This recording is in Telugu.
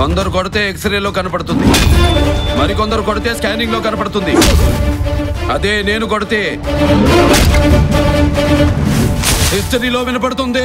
కొందరు కొడితే ఎక్స్రేలో కనపడుతుంది. మరికొందరు కొడితే స్కానింగ్లో కనపడుతుంది. అదే నేను కొడితే. హిస్టరీలో వినపడుతుంది.